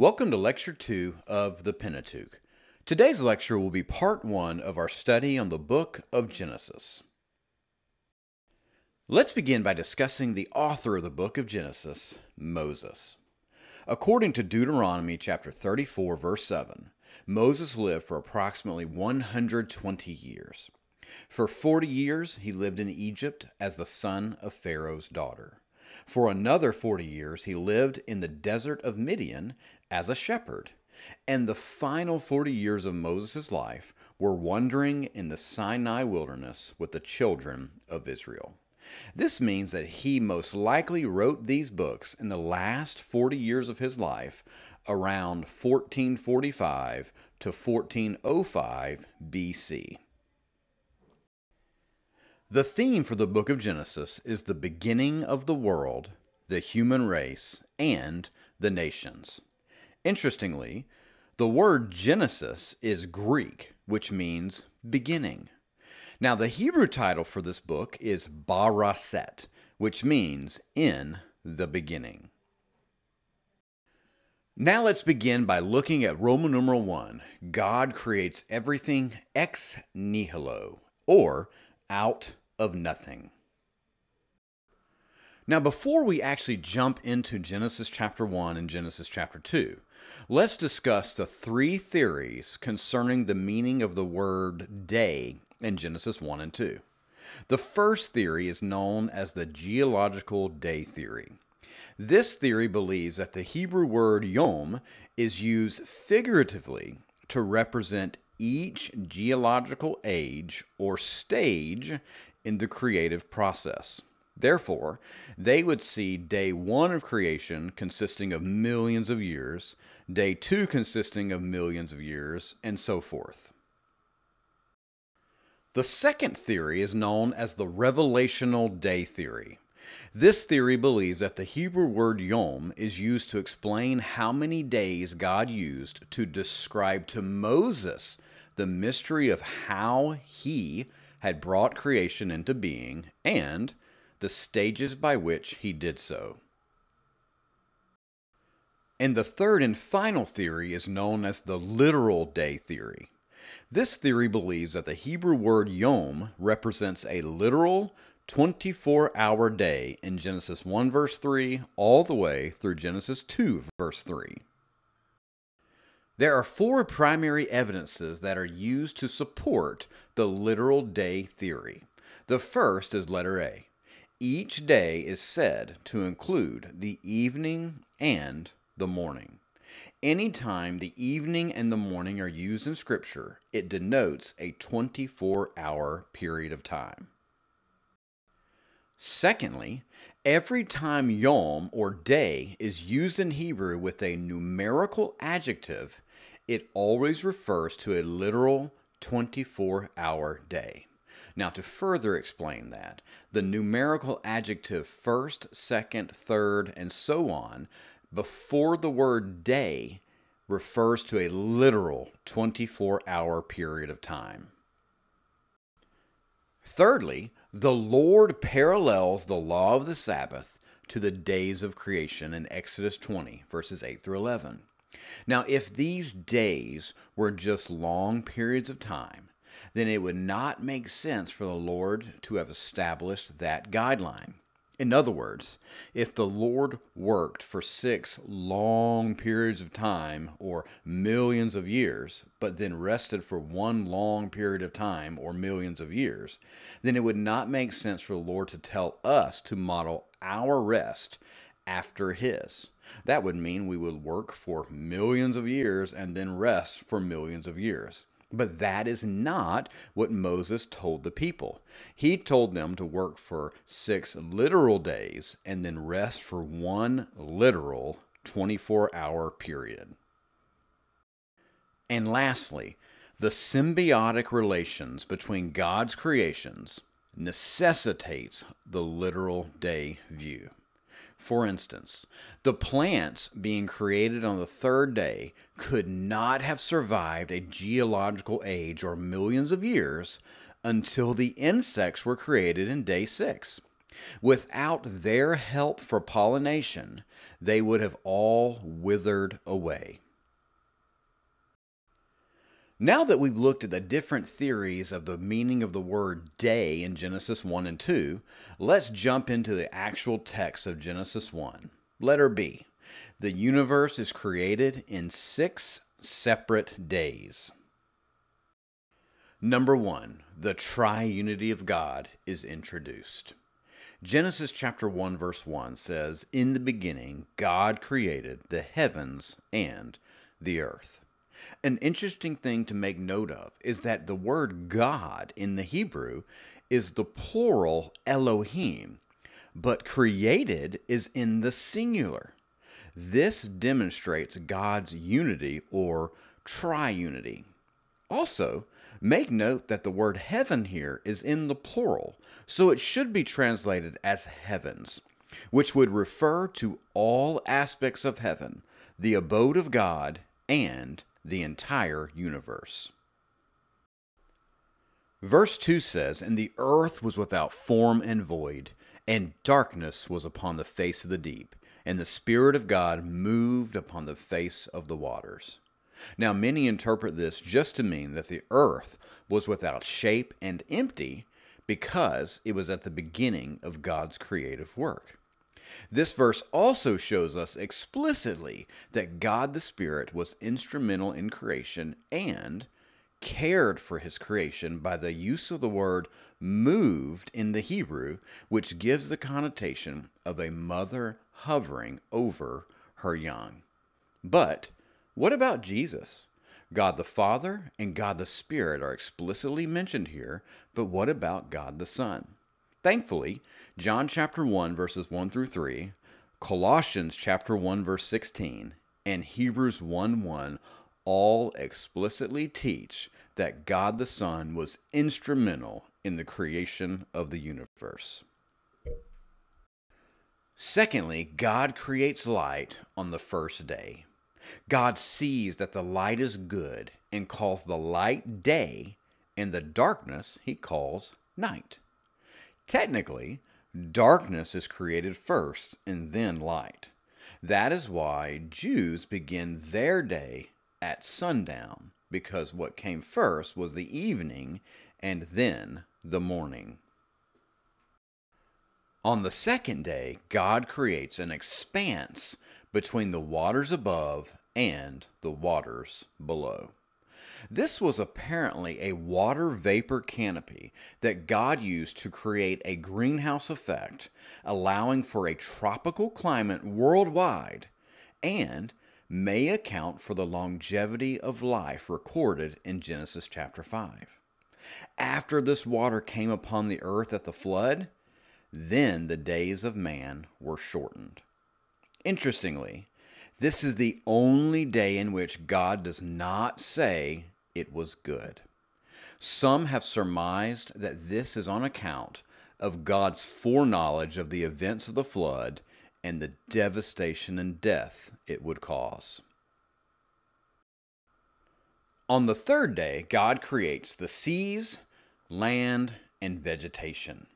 Welcome to Lecture 2 of the Pentateuch. Today's lecture will be part 1 of our study on the book of Genesis. Let's begin by discussing the author of the book of Genesis, Moses. According to Deuteronomy chapter 34 verse 7, Moses lived for approximately 120 years. For 40 years he lived in Egypt as the son of Pharaoh's daughter. For another 40 years he lived in the desert of Midian as a shepherd. And the final 40 years of Moses' life were wandering in the Sinai wilderness with the children of Israel. This means that he most likely wrote these books in the last 40 years of his life, around 1445 to 1405 BC. The theme for the book of Genesis is the beginning of the world, the human race, and the nations. Interestingly, the word Genesis is Greek, which means beginning. Now, the Hebrew title for this book is Bereshit, which means in the beginning. Now let's begin by looking at Roman numeral 1. God creates everything ex nihilo, or out of nothing. Now, before we actually jump into Genesis chapter 1 and Genesis chapter 2, let's discuss the three theories concerning the meaning of the word day in Genesis 1 and 2. The first theory is known as the geological day theory. This theory believes that the Hebrew word yom is used figuratively to represent each geological age or stage in the creative process. Therefore, they would see day one of creation consisting of millions of years, day two consisting of millions of years, and so forth. The second theory is known as the revelational day theory. This theory believes that the Hebrew word yom is used to explain how many days God used to describe to Moses the mystery of how he had brought creation into being and the stages by which he did so. And the third and final theory is known as the literal day theory. This theory believes that the Hebrew word yom represents a literal 24 hour day in Genesis 1 verse 3 all the way through Genesis 2 verse 3. There are four primary evidences that are used to support the literal day theory. The first is letter A. Each day is said to include the evening and the morning. Anytime the evening and the morning are used in Scripture, it denotes a 24 hour period of time. Secondly, every time yom or day is used in Hebrew with a numerical adjective, it always refers to a literal 24 hour day. Now, to further explain that, the numerical adjective first, second, third, and so on before the word day refers to a literal 24 hour period of time. Thirdly, the Lord parallels the law of the Sabbath to the days of creation in Exodus 20, verses 8 through 11. Now, if these days were just long periods of time, then it would not make sense for the Lord to have established that guideline. In other words, if the Lord worked for six long periods of time or millions of years, but then rested for one long period of time or millions of years, then it would not make sense for the Lord to tell us to model our rest after His. That would mean we would work for millions of years and then rest for millions of years. But that is not what Moses told the people. He told them to work for six literal days and then rest for one literal 24 hour period. And lastly, the symbiotic relations between God's creations necessitates the literal day view. For instance, the plants being created on the third day could not have survived a geological age or millions of years until the insects were created in day six. Without their help for pollination, they would have all withered away. Now that we've looked at the different theories of the meaning of the word day in Genesis 1 and 2, let's jump into the actual text of Genesis 1. Letter B. The universe is created in six separate days. Number 1. The triunity of God is introduced. Genesis chapter 1 verse 1 says, "In the beginning God created the heavens and the earth." An interesting thing to make note of is that the word God in the Hebrew is the plural Elohim, but created is in the singular. This demonstrates God's unity or triunity. Also, make note that the word heaven here is in the plural, so it should be translated as heavens, which would refer to all aspects of heaven, the abode of God, and the entire universe. Verse 2 says, And the earth was without form and void, and darkness was upon the face of the deep, and the Spirit of God moved upon the face of the waters. Now, many interpret this just to mean that the earth was without shape and empty because it was at the beginning of God's creative work. This verse also shows us explicitly that God the Spirit was instrumental in creation and cared for his creation by the use of the word moved in the Hebrew, which gives the connotation of a mother hovering over her young. But what about Jesus? God the Father and God the Spirit are explicitly mentioned here, but what about God the Son? Thankfully, John chapter 1 verses 1 through 3, Colossians chapter 1 verse 16, and Hebrews 1 1 all explicitly teach that God the Son was instrumental in the creation of the universe. Secondly, God creates light on the first day. God sees that the light is good and calls the light day, and the darkness he calls night. Technically, darkness is created first and then light. That is why Jews begin their day at sundown, because what came first was the evening and then the morning. On the second day, God creates an expanse between the waters above and the waters below. This was apparently a water vapor canopy that God used to create a greenhouse effect, allowing for a tropical climate worldwide, and may account for the longevity of life recorded in Genesis chapter 5. After this water came upon the earth at the flood, then the days of man were shortened. Interestingly, this is the only day in which God does not say it was good. Some have surmised that this is on account of God's foreknowledge of the events of the flood and the devastation and death it would cause. On the third day, God creates the seas, land, and vegetation.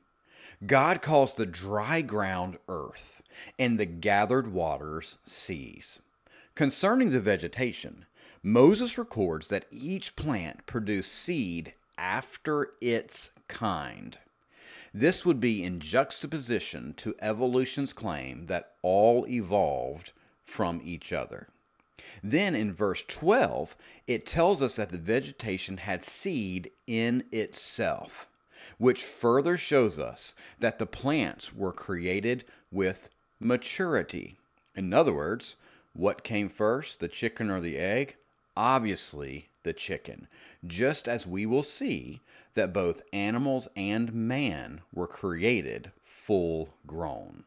God calls the dry ground earth and the gathered waters seas. Concerning the vegetation, Moses records that each plant produced seed after its kind. This would be in juxtaposition to evolution's claim that all evolved from each other. Then in verse 12, it tells us that the vegetation had seed in itself, which further shows us that the plants were created with maturity. In other words, what came first, the chicken or the egg? Obviously the chicken, just as we will see that both animals and man were created full grown.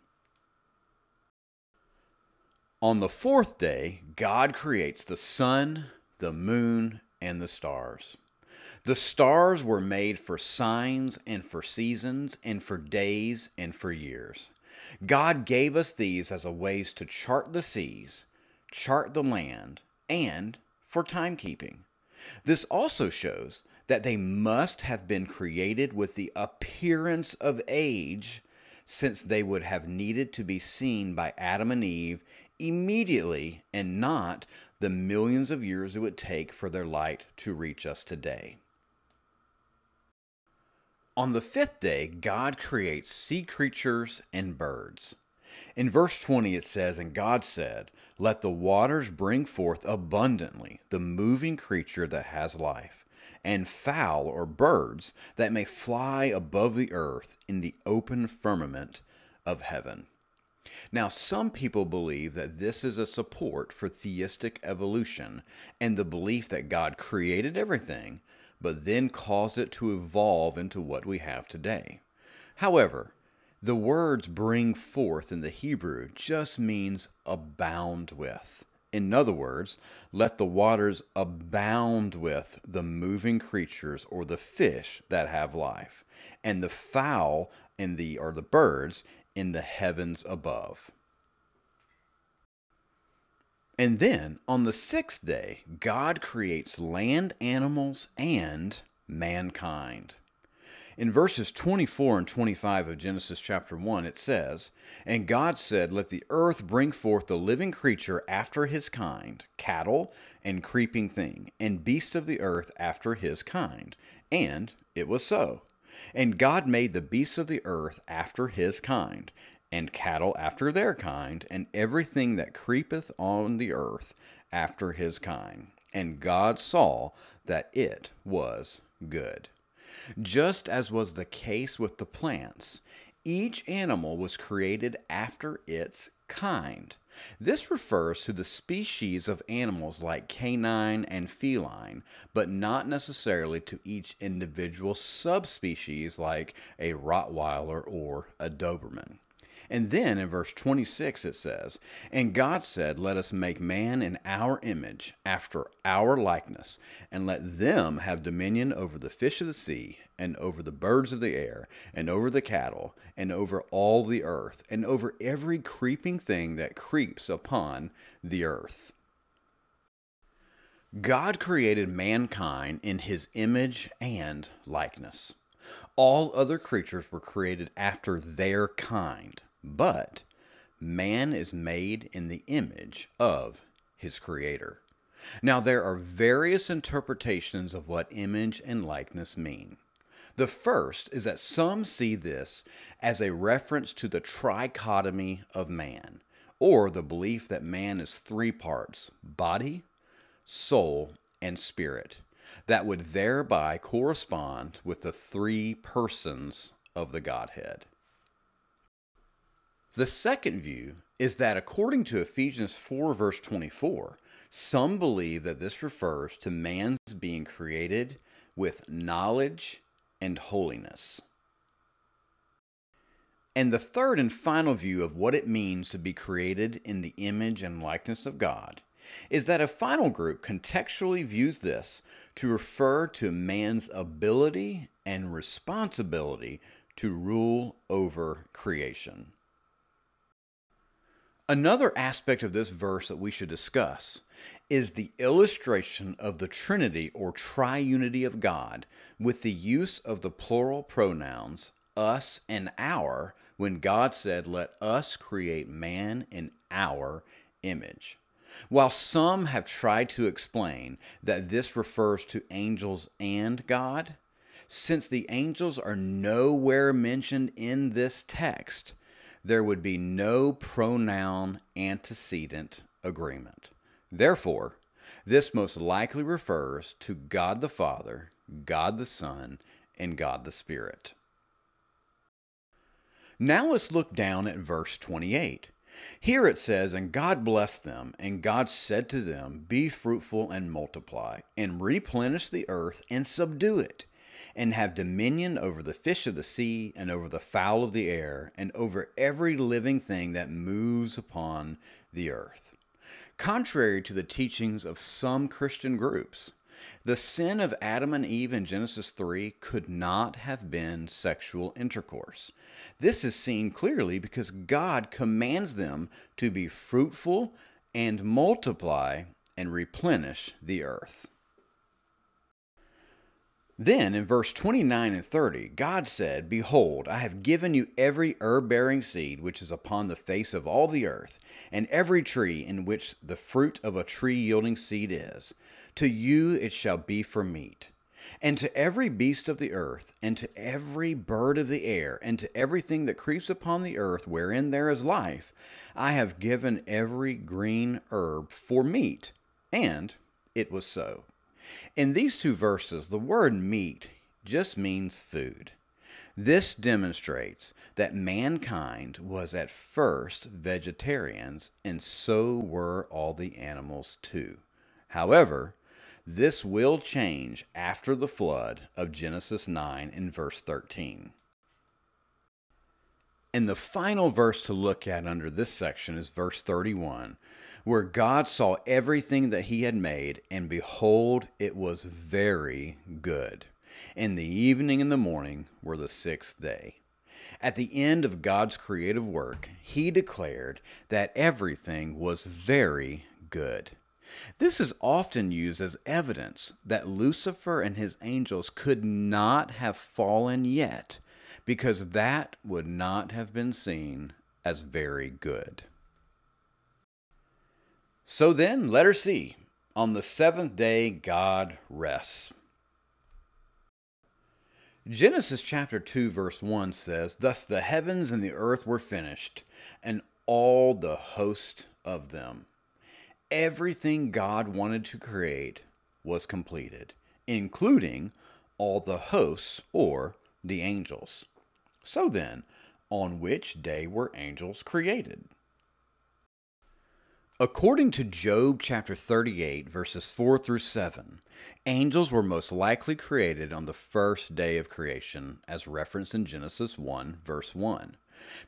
On the fourth day, God creates the sun, the moon, and the stars. The stars were made for signs and for seasons and for days and for years. God gave us these as a ways to chart the seas, chart the land, and for timekeeping. This also shows that they must have been created with the appearance of age, since they would have needed to be seen by Adam and Eve immediately and not the millions of years it would take for their light to reach us today. On the fifth day, God creates sea creatures and birds. In verse 20, it says, And God said, Let the waters bring forth abundantly the moving creature that has life, and fowl or birds that may fly above the earth in the open firmament of heaven. Now, some people believe that this is a support for theistic evolution and the belief that God created everything, but then caused it to evolve into what we have today. However, the words bring forth in the Hebrew just means abound with. In other words, let the waters abound with the moving creatures or the fish that have life, and the fowl in the or the birds in the heavens above. And then on the sixth day, God creates land animals and mankind. In verses 24 and 25 of Genesis chapter 1, it says, And God said, Let the earth bring forth the living creature after his kind, cattle and creeping thing, and beast of the earth after his kind. And it was so. And God made the beasts of the earth after his kind, and cattle after their kind, and everything that creepeth on the earth after his kind. And God saw that it was good. Just as was the case with the plants, each animal was created after its kind. This refers to the species of animals like canine and feline, but not necessarily to each individual subspecies like a Rottweiler or a Doberman. And then in verse 26 it says, And God said, Let us make man in our image, after our likeness, and let them have dominion over the fish of the sea, and over the birds of the air, and over the cattle, and over all the earth, and over every creeping thing that creeps upon the earth. God created mankind in his image and likeness. All other creatures were created after their kind. But man is made in the image of his creator. Now, there are various interpretations of what image and likeness mean. The first is that some see this as a reference to the trichotomy of man, or the belief that man is three parts body, soul, and spirit, that would thereby correspond with the three persons of the Godhead. The second view is that according to Ephesians 4, verse 24, some believe that this refers to man's being created with knowledge and holiness. And the third and final view of what it means to be created in the image and likeness of God is that a final group contextually views this to refer to man's ability and responsibility to rule over creation. Another aspect of this verse that we should discuss is the illustration of the Trinity or triunity of God with the use of the plural pronouns us and our when God said, Let us create man in our image. While some have tried to explain that this refers to angels and God, since the angels are nowhere mentioned in this text, there would be no pronoun antecedent agreement. Therefore, this most likely refers to God the Father, God the Son, and God the Spirit. Now let's look down at verse 28. Here it says, And God blessed them, and God said to them, Be fruitful and multiply, and replenish the earth and subdue it and have dominion over the fish of the sea, and over the fowl of the air, and over every living thing that moves upon the earth. Contrary to the teachings of some Christian groups, the sin of Adam and Eve in Genesis 3 could not have been sexual intercourse. This is seen clearly because God commands them to be fruitful and multiply and replenish the earth. Then in verse 29 and 30, God said, Behold, I have given you every herb bearing seed which is upon the face of all the earth, and every tree in which the fruit of a tree yielding seed is. To you it shall be for meat. And to every beast of the earth, and to every bird of the air, and to everything that creeps upon the earth wherein there is life, I have given every green herb for meat. And it was so. In these two verses, the word meat just means food. This demonstrates that mankind was at first vegetarians, and so were all the animals too. However, this will change after the flood of Genesis 9 and verse 13. And the final verse to look at under this section is verse 31, where God saw everything that he had made, and behold, it was very good. And the evening and the morning were the sixth day. At the end of God's creative work, he declared that everything was very good. This is often used as evidence that Lucifer and his angels could not have fallen yet, because that would not have been seen as very good. So then, letter C. On the seventh day, God rests. Genesis chapter 2, verse 1 says, Thus the heavens and the earth were finished, and all the host of them. Everything God wanted to create was completed, including all the hosts or the angels. So then, on which day were angels created? According to Job chapter 38, verses 4 through 7, angels were most likely created on the first day of creation, as referenced in Genesis 1, verse 1,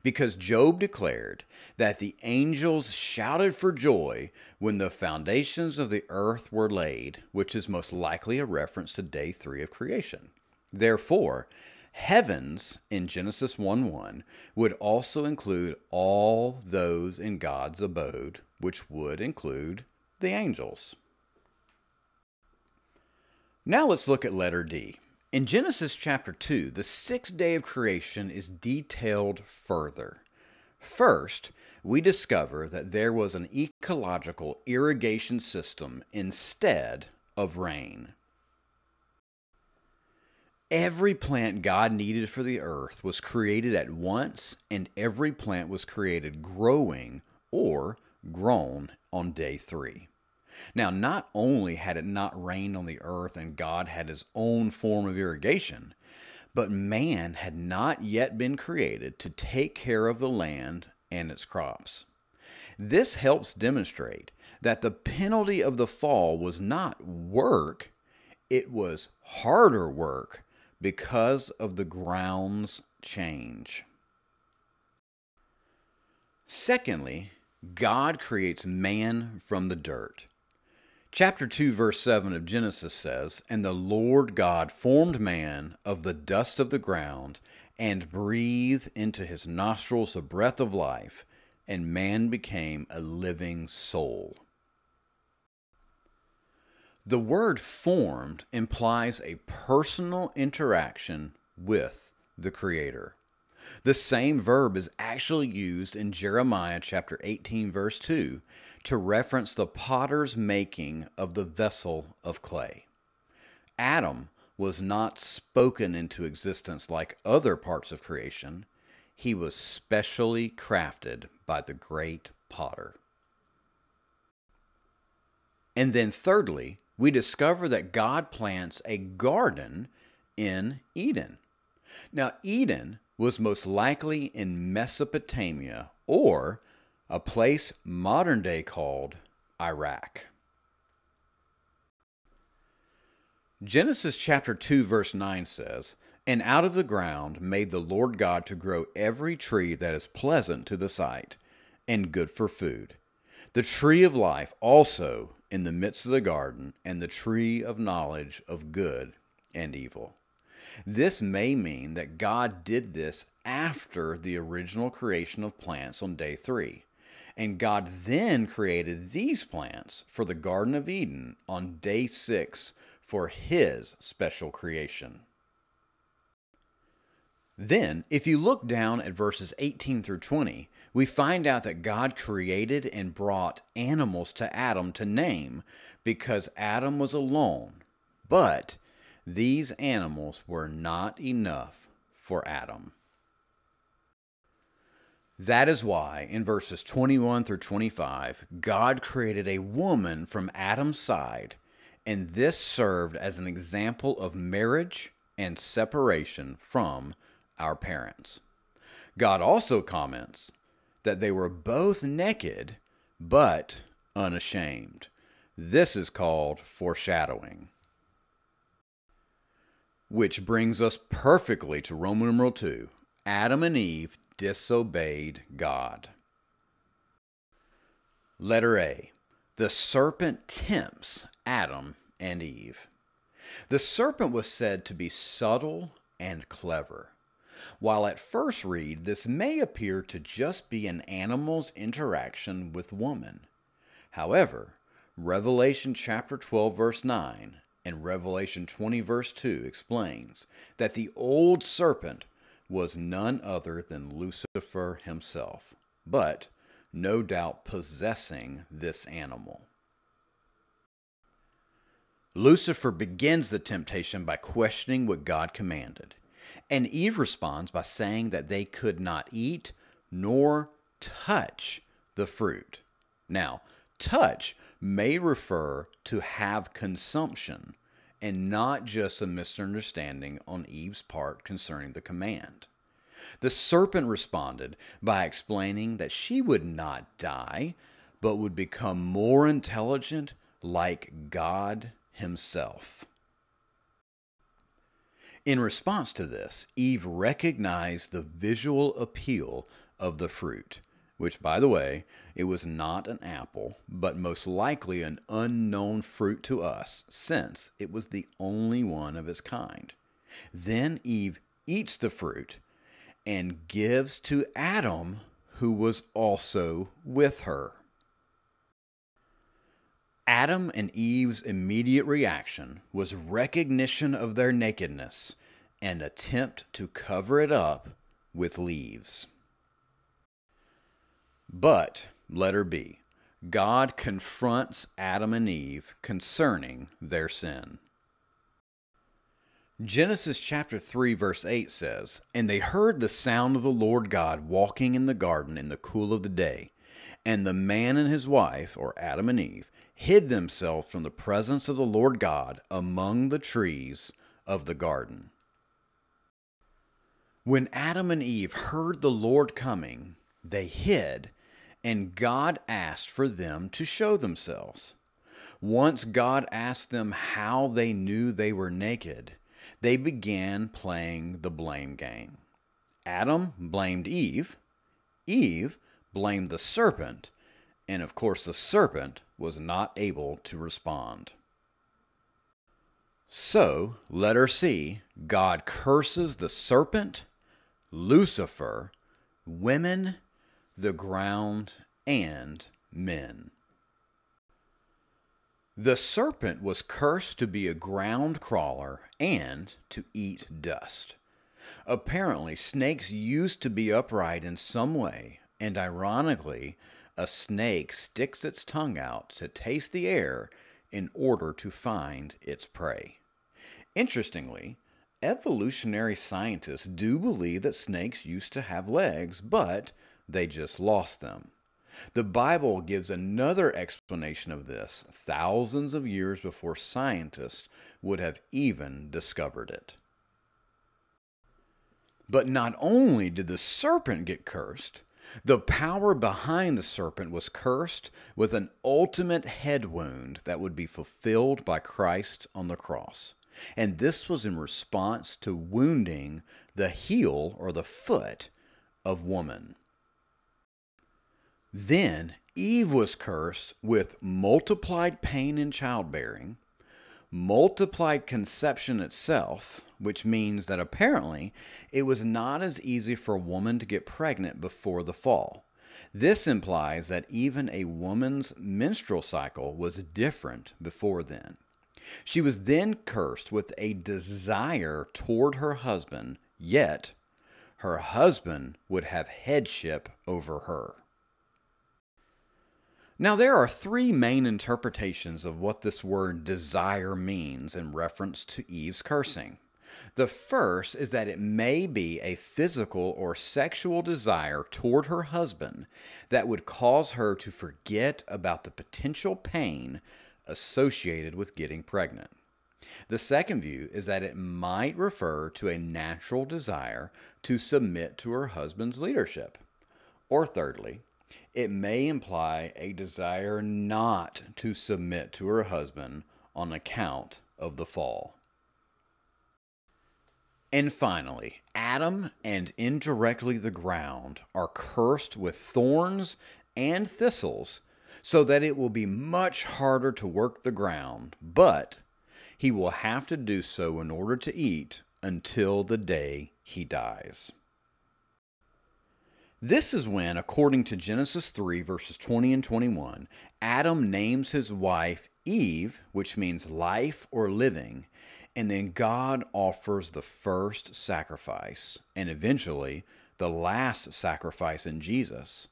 because Job declared that the angels shouted for joy when the foundations of the earth were laid, which is most likely a reference to day 3 of creation. Therefore, heavens in Genesis 1 1 would also include all those in God's abode which would include the angels. Now let's look at letter D. In Genesis chapter 2, the sixth day of creation is detailed further. First, we discover that there was an ecological irrigation system instead of rain. Every plant God needed for the earth was created at once, and every plant was created growing or grown on day three. Now, not only had it not rained on the earth and God had his own form of irrigation, but man had not yet been created to take care of the land and its crops. This helps demonstrate that the penalty of the fall was not work, it was harder work because of the ground's change. Secondly, God creates man from the dirt. Chapter 2, verse 7 of Genesis says, And the Lord God formed man of the dust of the ground and breathed into his nostrils the breath of life, and man became a living soul. The word formed implies a personal interaction with the Creator. The same verb is actually used in Jeremiah chapter 18 verse 2 to reference the potter's making of the vessel of clay. Adam was not spoken into existence like other parts of creation. He was specially crafted by the great potter. And then thirdly, we discover that God plants a garden in Eden. Now, Eden was most likely in Mesopotamia or a place modern day called Iraq. Genesis chapter 2 verse 9 says, And out of the ground made the Lord God to grow every tree that is pleasant to the sight and good for food. The tree of life also in the midst of the garden, and the tree of knowledge of good and evil. This may mean that God did this after the original creation of plants on day three. And God then created these plants for the Garden of Eden on day six for his special creation. Then, if you look down at verses 18 through 20, we find out that God created and brought animals to Adam to name because Adam was alone. But these animals were not enough for Adam. That is why, in verses 21 through 25, God created a woman from Adam's side, and this served as an example of marriage and separation from our parents. God also comments that they were both naked, but unashamed. This is called foreshadowing. Which brings us perfectly to Roman numeral 2. Adam and Eve disobeyed God. Letter A. The serpent tempts Adam and Eve. The serpent was said to be subtle and clever. While at first read, this may appear to just be an animal's interaction with woman. However, Revelation chapter 12 verse 9 and Revelation 20 verse 2 explains that the old serpent was none other than Lucifer himself, but no doubt possessing this animal. Lucifer begins the temptation by questioning what God commanded. And Eve responds by saying that they could not eat nor touch the fruit. Now, touch may refer to have consumption and not just a misunderstanding on Eve's part concerning the command. The serpent responded by explaining that she would not die, but would become more intelligent like God Himself. In response to this, Eve recognized the visual appeal of the fruit, which, by the way, it was not an apple, but most likely an unknown fruit to us, since it was the only one of its kind. Then Eve eats the fruit and gives to Adam, who was also with her. Adam and Eve's immediate reaction was recognition of their nakedness and attempt to cover it up with leaves. But, letter B, God confronts Adam and Eve concerning their sin. Genesis chapter 3 verse 8 says, And they heard the sound of the Lord God walking in the garden in the cool of the day, and the man and his wife, or Adam and Eve, hid themselves from the presence of the Lord God among the trees of the garden. When Adam and Eve heard the Lord coming, they hid, and God asked for them to show themselves. Once God asked them how they knew they were naked, they began playing the blame game. Adam blamed Eve, Eve blamed the serpent, and of course the serpent was not able to respond. So, letter C, God curses the serpent, Lucifer, women, the ground, and men. The serpent was cursed to be a ground crawler and to eat dust. Apparently, snakes used to be upright in some way, and ironically, a snake sticks its tongue out to taste the air in order to find its prey. Interestingly, evolutionary scientists do believe that snakes used to have legs, but they just lost them. The Bible gives another explanation of this thousands of years before scientists would have even discovered it. But not only did the serpent get cursed, the power behind the serpent was cursed with an ultimate head wound that would be fulfilled by Christ on the cross. And this was in response to wounding the heel or the foot of woman. Then Eve was cursed with multiplied pain in childbearing, multiplied conception itself, which means that apparently it was not as easy for a woman to get pregnant before the fall. This implies that even a woman's menstrual cycle was different before then. She was then cursed with a desire toward her husband, yet her husband would have headship over her. Now, there are three main interpretations of what this word desire means in reference to Eve's cursing. The first is that it may be a physical or sexual desire toward her husband that would cause her to forget about the potential pain associated with getting pregnant. The second view is that it might refer to a natural desire to submit to her husband's leadership. Or thirdly, it may imply a desire not to submit to her husband on account of the fall. And finally, Adam and indirectly the ground are cursed with thorns and thistles, so that it will be much harder to work the ground, but he will have to do so in order to eat until the day he dies. This is when, according to Genesis 3, verses 20 and 21, Adam names his wife Eve, which means life or living, and then God offers the first sacrifice and eventually the last sacrifice in Jesus,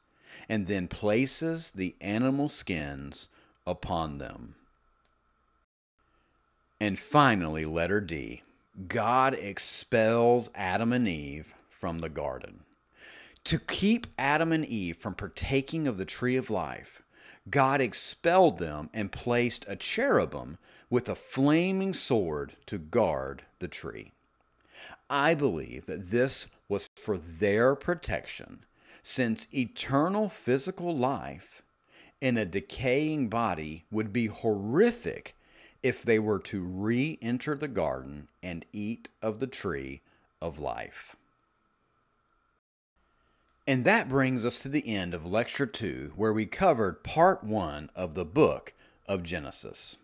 and then places the animal skins upon them. And finally, letter D God expels Adam and Eve from the garden. To keep Adam and Eve from partaking of the tree of life, God expelled them and placed a cherubim with a flaming sword to guard the tree. I believe that this was for their protection, since eternal physical life in a decaying body would be horrific if they were to re enter the garden and eat of the tree of life. And that brings us to the end of Lecture 2, where we covered Part 1 of the book of Genesis.